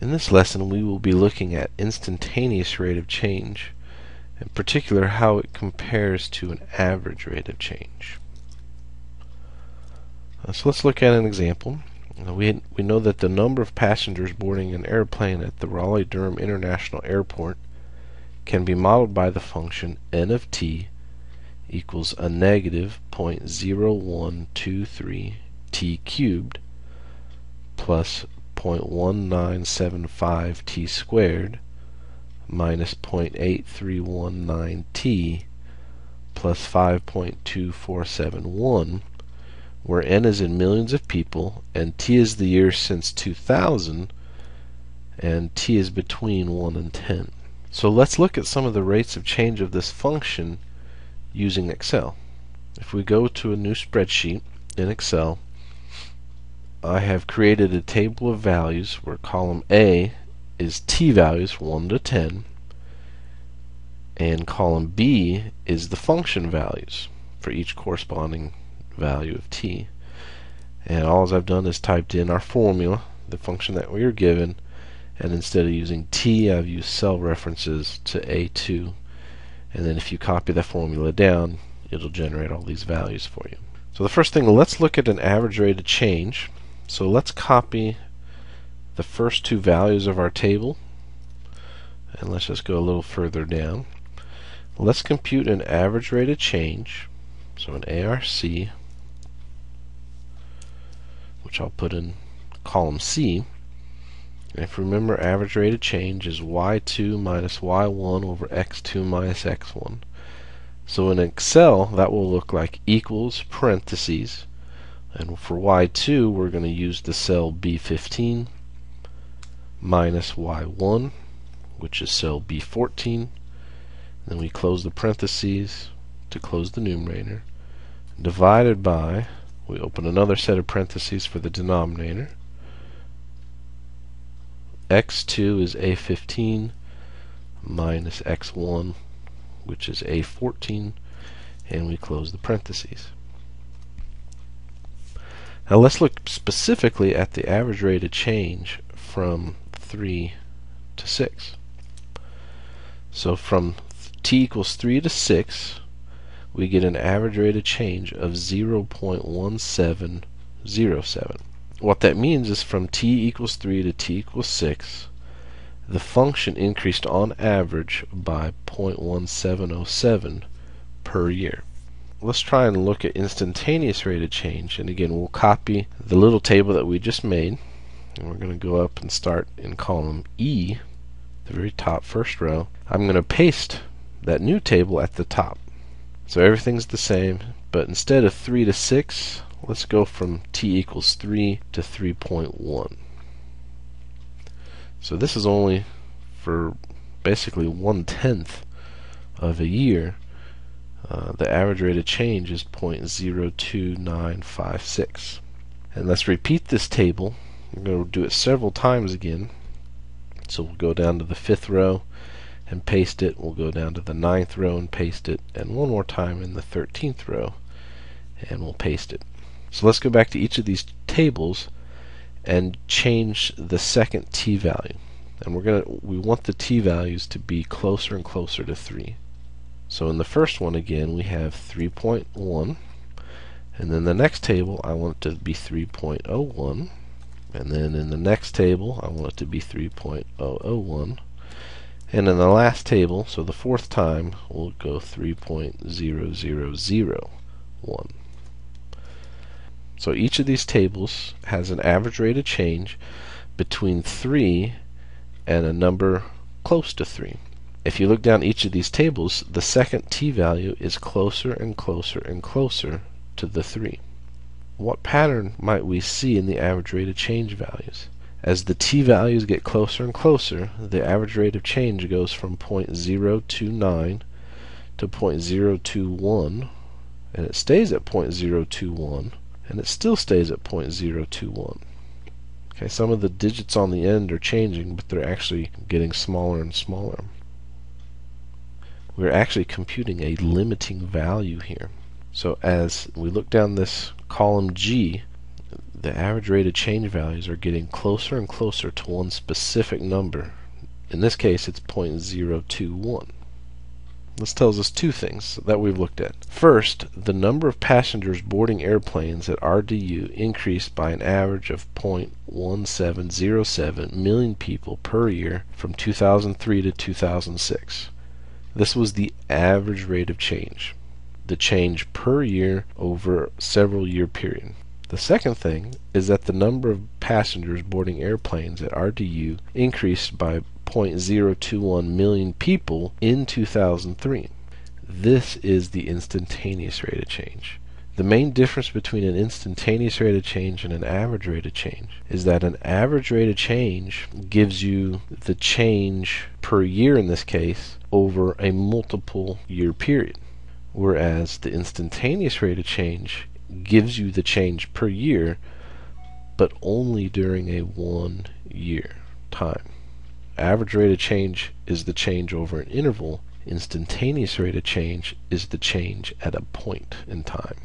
In this lesson we will be looking at instantaneous rate of change, in particular how it compares to an average rate of change. Uh, so let's look at an example. Uh, we, we know that the number of passengers boarding an airplane at the Raleigh-Durham International Airport can be modeled by the function n of t equals a negative 0.0123 t cubed plus 0.1975 t squared minus 0.8319 t plus 5.2471 where n is in millions of people and t is the year since 2000 and t is between 1 and 10. So let's look at some of the rates of change of this function using Excel. If we go to a new spreadsheet in Excel, I have created a table of values where column A is t values 1 to 10 and column B is the function values for each corresponding value of t. And all I've done is typed in our formula, the function that we are given, and instead of using t I've used cell references to A2 and then if you copy the formula down it'll generate all these values for you. So the first thing let's look at an average rate of change. So let's copy the first two values of our table and let's just go a little further down. Let's compute an average rate of change so an ARC which I'll put in column C if you remember, average rate of change is y2 minus y1 over x2 minus x1. So in Excel, that will look like equals parentheses. And for y2, we're going to use the cell B15 minus y1, which is cell B14. Then we close the parentheses to close the numerator. Divided by, we open another set of parentheses for the denominator x2 is a15 minus x1 which is a14 and we close the parentheses. Now let's look specifically at the average rate of change from 3 to 6. So from t equals 3 to 6 we get an average rate of change of 0.1707. What that means is from t equals 3 to t equals 6, the function increased on average by 0.1707 per year. Let's try and look at instantaneous rate of change. And again, we'll copy the little table that we just made. And we're going to go up and start in column E, the very top first row. I'm going to paste that new table at the top. So everything's the same, but instead of 3 to 6, let's go from t equals 3 to 3.1. So this is only for basically one tenth of a year. Uh, the average rate of change is 0.02956. And let's repeat this table. We're going to do it several times again. So we'll go down to the fifth row and paste it. We'll go down to the ninth row and paste it. And one more time in the 13th row and we'll paste it. So let's go back to each of these tables and change the second t value. And we're gonna we want the t values to be closer and closer to 3. So in the first one again we have 3.1 and then the next table I want it to be 3.01 and then in the next table I want it to be 3.001 and in the last table so the fourth time we'll go 3.0001 so each of these tables has an average rate of change between 3 and a number close to 3. If you look down each of these tables, the second t value is closer and closer and closer to the 3. What pattern might we see in the average rate of change values? As the t values get closer and closer, the average rate of change goes from 0.029 to 0.021, and it stays at 0.021 and it still stays at 0.021. Okay, some of the digits on the end are changing, but they're actually getting smaller and smaller. We're actually computing a limiting value here. So as we look down this column G, the average rate of change values are getting closer and closer to one specific number. In this case, it's 0.021. This tells us two things that we've looked at. First, the number of passengers boarding airplanes at RDU increased by an average of 0.1707 million people per year from 2003 to 2006. This was the average rate of change, the change per year over several year period. The second thing is that the number of passengers boarding airplanes at RDU increased by 0.021 million people in 2003. This is the instantaneous rate of change. The main difference between an instantaneous rate of change and an average rate of change is that an average rate of change gives you the change per year in this case over a multiple year period, whereas the instantaneous rate of change gives you the change per year but only during a one year time. Average rate of change is the change over an interval. Instantaneous rate of change is the change at a point in time.